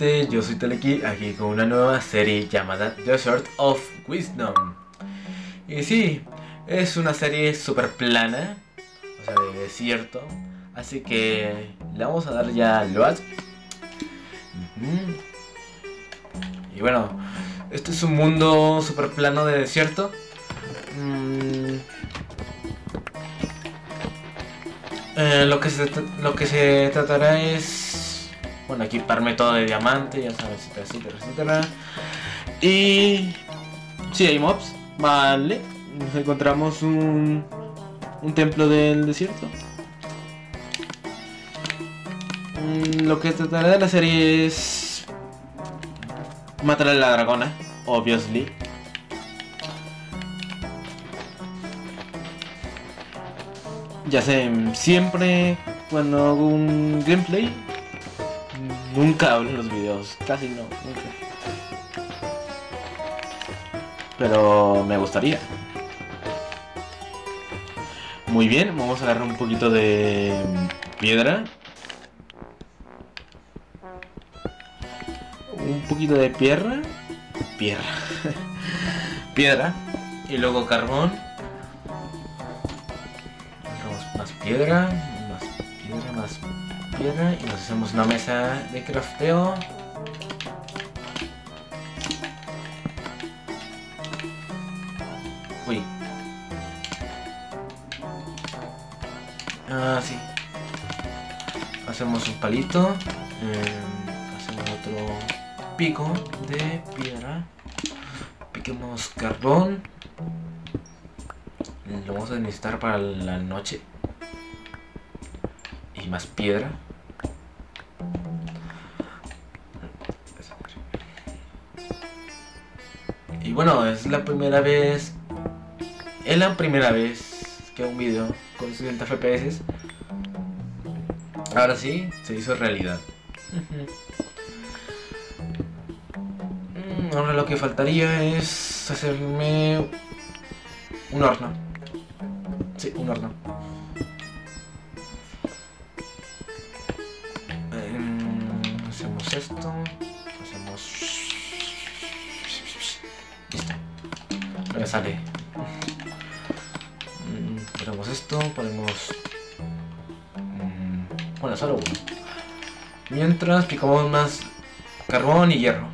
yo soy Teleki, aquí con una nueva serie llamada Desert of Wisdom. Y sí, es una serie super plana, o sea, de desierto. Así que le vamos a dar ya load. Y bueno, este es un mundo super plano de desierto. Mm. Eh, lo, que se, lo que se tratará es. Bueno, equiparme todo de diamante, ya sabes, etcétera, etcétera, etcétera. Y. Sí, hay mobs. Vale. Nos encontramos un. Un templo del desierto. Mm, lo que tratará de serie es. Matar a la dragona, obviously. Ya sé, siempre cuando hago un gameplay, nunca en los videos, casi no, nunca. Pero me gustaría. Muy bien, vamos a agarrar un poquito de piedra. Un poquito de piedra. Piedra. piedra. Y luego carbón piedra, más piedra, y nos hacemos una mesa de crafteo. Uy. Ah, sí. Hacemos un palito. Eh, hacemos otro pico de piedra. Piquemos carbón. Lo vamos a necesitar para la noche y más piedra. Y bueno, es la primera vez. Es la primera vez que un video con 60 FPS. Ahora sí, se hizo realidad. Ahora lo que faltaría es hacerme un horno. Sí, un horno. Sale. Mm, ponemos esto, ponemos... Mm, bueno, solo uno. Mientras picamos más carbón y hierro.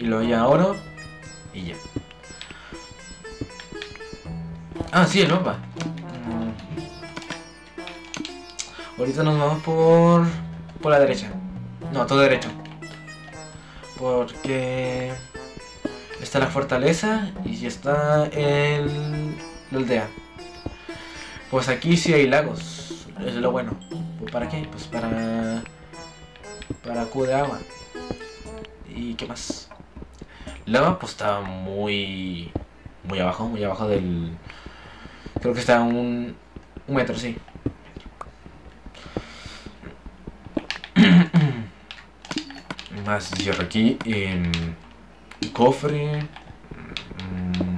Y luego ya oro y ya. Ah, sí, el mapa. Mm. Ahorita nos vamos por, por la derecha. No, todo derecho. Porque está la fortaleza y está el, la aldea. Pues aquí sí hay lagos. Es lo bueno. ¿Pues ¿Para qué? Pues para. Para cubo de agua. ¿Y qué más? Lava pues está muy. Muy abajo, muy abajo del. Creo que está un. Un metro, sí. más hierro aquí cofre. Mm.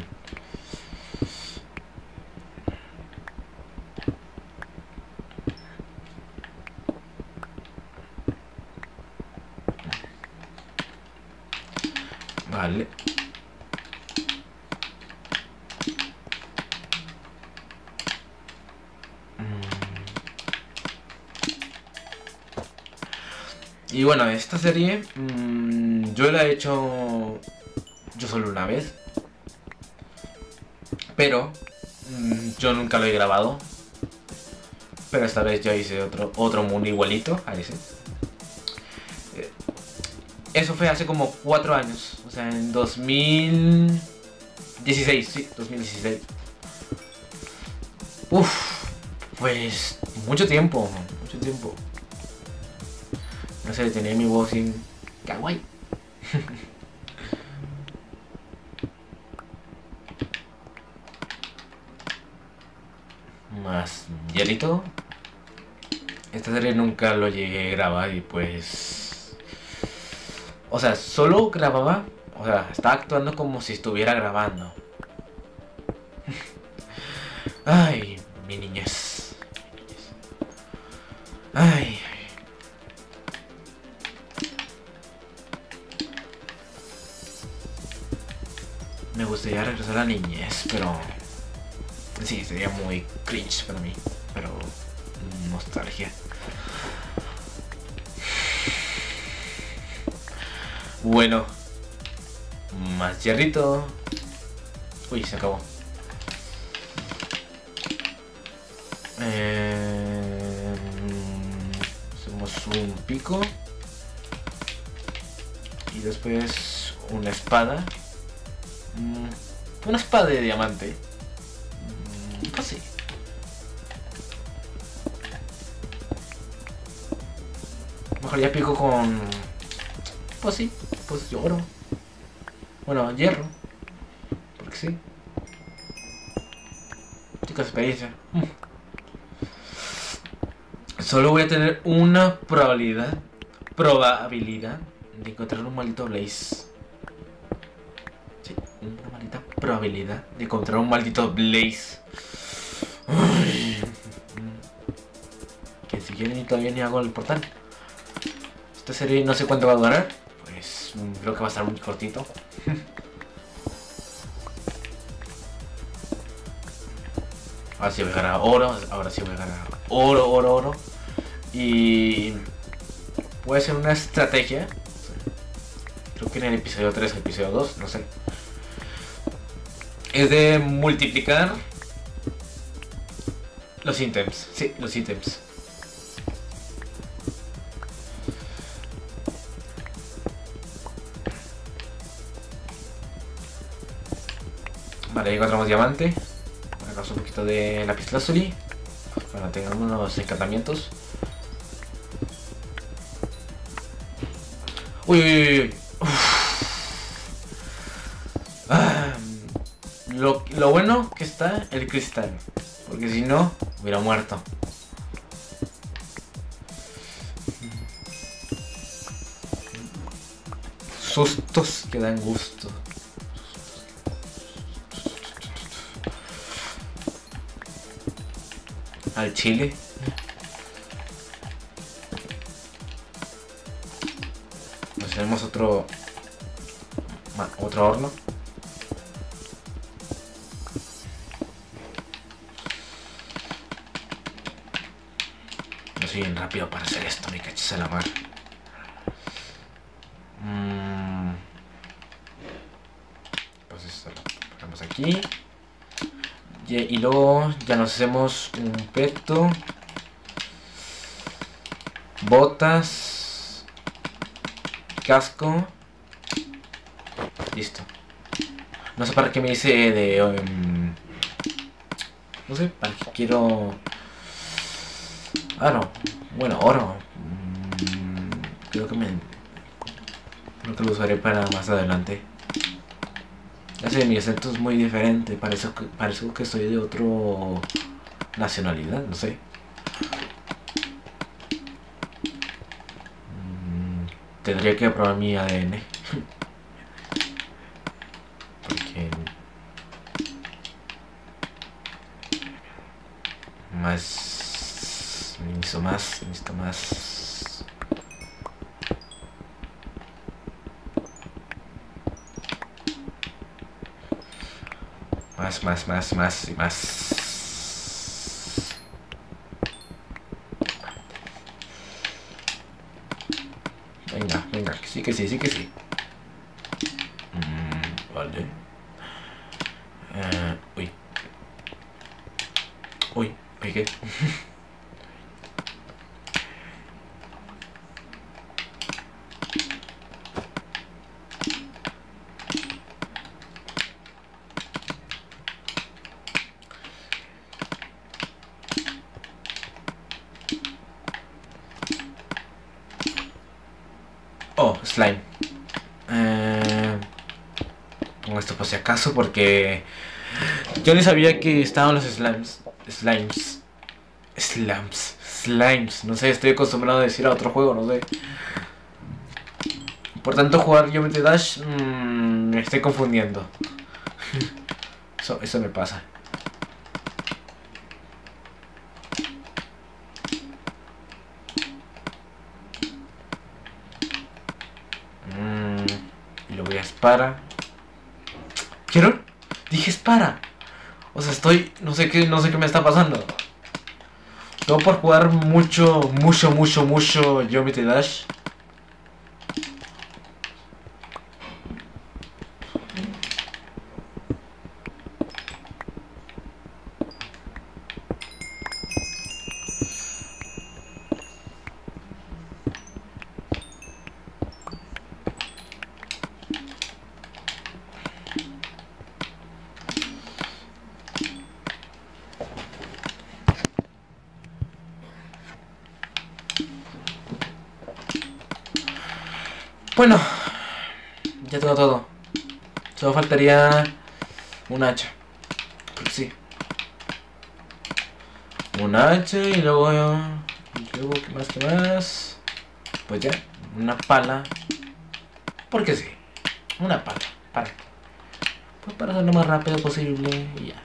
vale. Y bueno, esta serie mmm, yo la he hecho solo una vez. Pero mmm, yo nunca lo he grabado. Pero esta vez ya hice otro, otro mundo igualito a ese. Eh, eso fue hace como 4 años. O sea, en 2016. Sí, 2016. Uf, pues mucho tiempo. Mucho tiempo. No sé, tenía mi voz sin kawaii. Más Esta serie nunca lo llegué a grabar y pues... O sea, solo grababa... O sea, estaba actuando como si estuviera grabando. Ay, mi niñez. Bueno, más hierrito. Uy, se acabó. Eh, hacemos un pico. Y después una espada. Mm, una espada de diamante. Mm, Pues. Mejor ya pico con... Pues sí, pues oro. Bueno, hierro. Porque sí. Chicos, experiencia. Solo voy a tener una probabilidad. Probabilidad de encontrar un maldito Blaze. Sí, una maldita probabilidad de encontrar un maldito Blaze. Que si quieren todavía ni hago el portal. Esta serie no sé cuánto va a durar. Mm, creo que va a estar muy cortito. Ahora sí voy a ganar oro. Ahora sí voy a ganar oro, oro, oro. Y puede ser una estrategia. Creo que en el episodio 3 o episodio 2, no sé. Es de multiplicar los ítems. Sí, los ítems. Vale, ahí encontramos diamante. Hagamos un poquito de lazuli. Para tener unos encantamientos. Uy, uy, uy. Ah, lo, lo bueno que está el cristal. Porque si no, hubiera muerto. Sustos que dan gusto. Al chile. Pues tenemos otro otro horno. No soy bien rápido para hacer esto, me cachis a la mar. Mm. Pues esto lo ponemos aquí. Y, luego ya nos hacemos un peto. Botas. Casco. Listo. No sé para qué me hice de... em, no sé, para qué quiero... Ah, no. Bueno, oro. Mm, creo que me... Creo que lo usaré para más adelante. De mi acento es muy diferente. Parece que, parece que soy de otro nacionalidad, no sé. Mm, Tendría que probar mi ADN. Porque... Más... Necesito más, necesito más... Más, más, más, más y más. Venga, venga, que sí, que sí, sí, que sí. Mm, vale. Eh, uy. Uy, uy, ¿qué? Slime. Eh, pongo esto por si acaso porque yo ni sabía que estaban los slimes. Slimes. Slimes. Slimes. No sé, estoy acostumbrado a decir a otro juego, no sé. Por tanto, jugar Geometry Dash mm, me estoy confundiendo. Eso, eso me pasa. Mm, y lo voy a para. ¿Vieron? Dije para. O sea, estoy. No sé qué, no sé qué me está pasando. Todo por jugar mucho, mucho, mucho, mucho Geometry Dash. Bueno, ya tengo todo. Solo faltaría un hacha. Sí. Un hacha y luego, luego ¿qué más? ¿Qué más? Pues ya, una pala. Porque sí, una pala. Para. Pues para hacer lo más rápido posible y ya.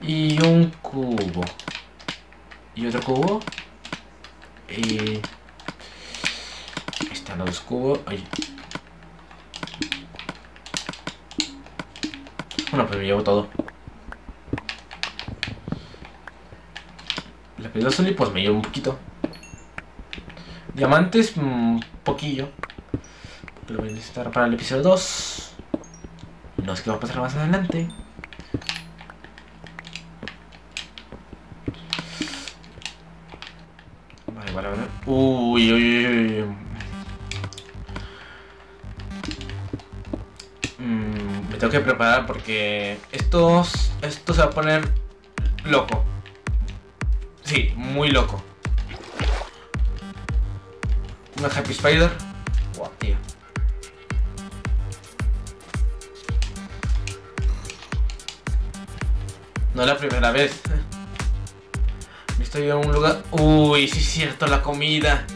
Y un cubo. Y otro cubo. Y lo descubro. Ahí. Bueno, pues me llevo todo. Le pedí a y pues me llevo un poquito. Diamantes, un poquillo. Lo voy a necesitar para el episodio 2. No sé qué va a pasar más adelante. Vale, vale, vale. Uy, uy, uy, uy. Tengo que preparar porque esto, esto se va a poner loco. Sí, muy loco. Una Happy Spider. Wow, tío. No es la primera vez. Estoy en un lugar. Uy, sí es cierto, la comida.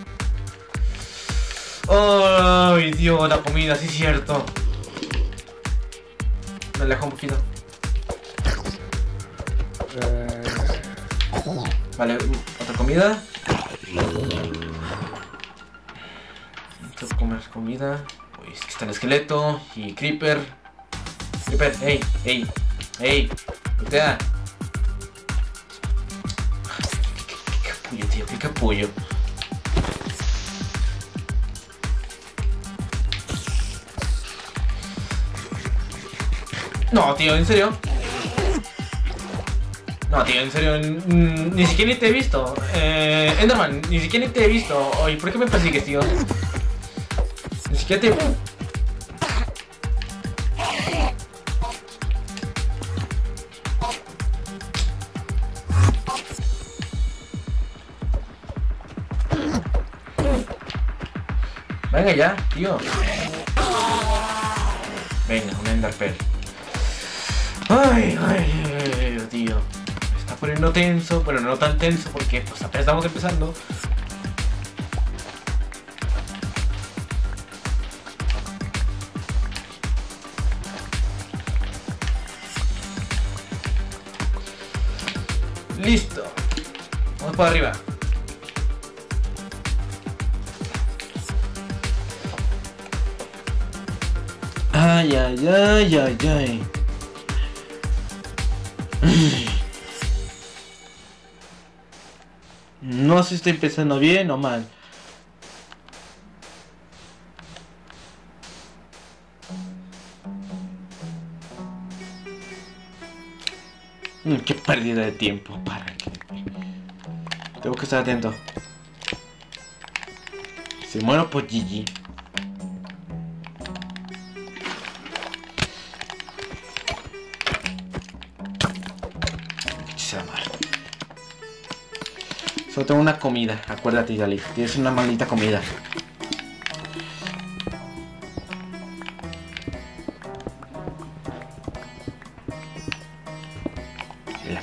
Ay, Dios, la comida, sí es cierto. Me alejo un poquito. Eh, vale, otra comida. Que comer comida. Uy, es está el esqueleto y Creeper. Creeper, hey, hey, hey, voltea. Qué capullo, tío, qué capullo. No, tío, ¿en serio? No, tío, en serio, ni siquiera ni te he visto. Eh, Enderman, ni siquiera ni te he visto. Oye, ¿por qué me persigues, tío? Ni siquiera te... Venga ya, tío. Venga, un Enderpearl. Ay, ay, ay, tío. Me está poniendo tenso, pero no tan tenso porque pues apenas estamos empezando. Listo. Vamos para arriba. Ay, ay, ay, ay, ay. No sé si estoy empezando bien o mal. Mm, qué pérdida de tiempo. Para que... Tengo que estar atento. Si muero, pues GG. Solo tengo una comida, acuérdate, Yali. Tienes una maldita comida. La.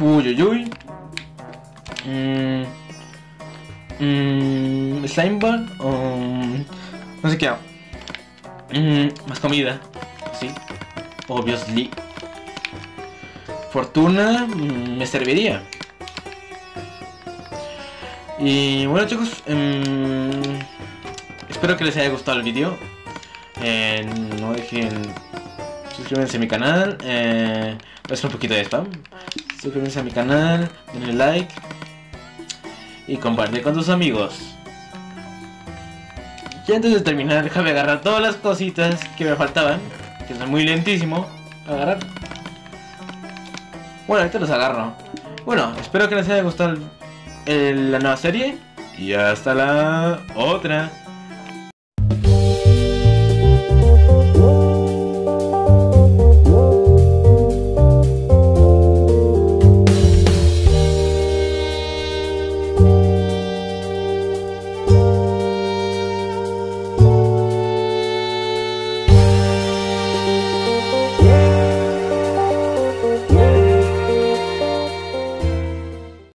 Uy, uy, uy. Mmm. Mmm. Slimeball. Qué. Mm, más comida. Sí. Obviously. fortuna mm, me serviría. Y bueno chicos, em, espero que les haya gustado el vídeo. Eh, no dejen suscribirse a mi canal. Eh, un poquito de spam. Suscríbanse a mi canal, denle like y comparte con tus amigos. Y antes de terminar, déjame agarrar todas las cositas que me faltaban, que son muy lentísimo. Agarrar. Bueno, ahorita los agarro. Bueno, espero que les haya gustado la nueva serie. Y hasta la otra.